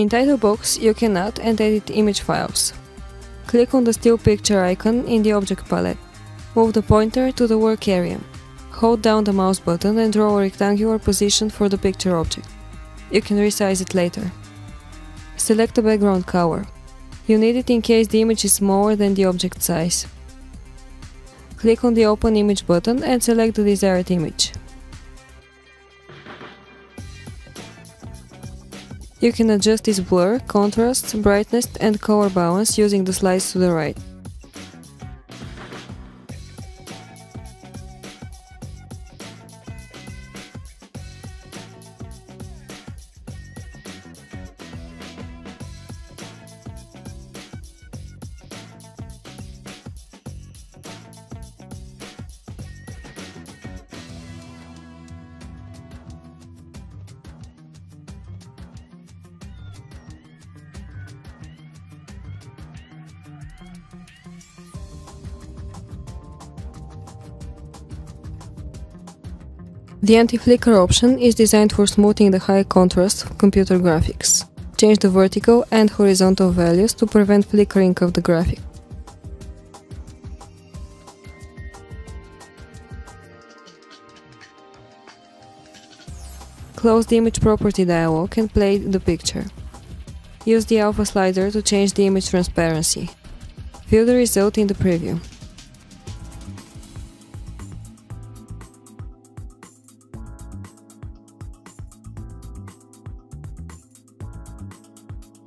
In TitleBox, you can add and edit image files. Click on the still picture icon in the object palette. Move the pointer to the work area. Hold down the mouse button and draw a rectangular position for the picture object. You can resize it later. Select the background color. You need it in case the image is smaller than the object size. Click on the Open Image button and select the desired image. You can adjust its blur, contrast, brightness and color balance using the slides to the right. The anti-flicker option is designed for smoothing the high contrast of computer graphics. Change the vertical and horizontal values to prevent flickering of the graphic. Close the image property dialog and play the picture. Use the alpha slider to change the image transparency. View the result in the preview.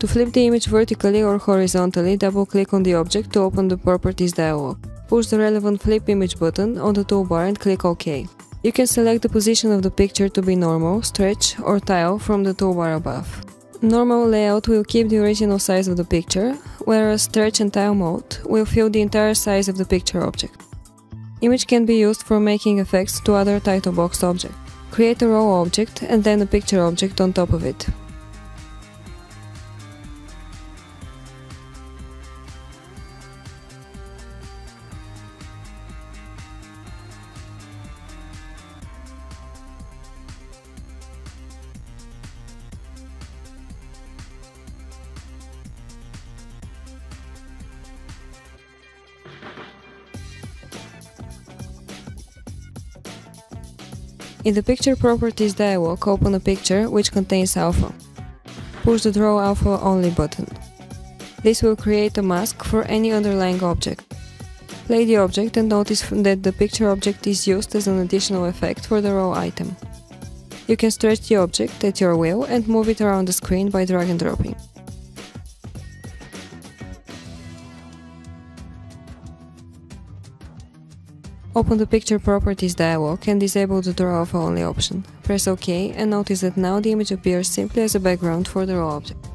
To flip the image vertically or horizontally, double-click on the object to open the Properties dialog. Push the relevant Flip Image button on the toolbar and click OK. You can select the position of the picture to be normal, stretch or tile from the toolbar above. Normal layout will keep the original size of the picture, whereas stretch and tile mode will fill the entire size of the picture object. Image can be used for making effects to other TitleBox object. Create a raw object and then a picture object on top of it. In the Picture Properties dialog, open a picture which contains alpha. Push the Draw Alpha Only button. This will create a mask for any underlying object. Play the object and notice that the picture object is used as an additional effect for the raw item. You can stretch the object at your will and move it around the screen by drag and dropping. Open the Picture Properties dialog and disable the Draw Alpha Only option. Press OK and notice that now the image appears simply as a background for the raw object.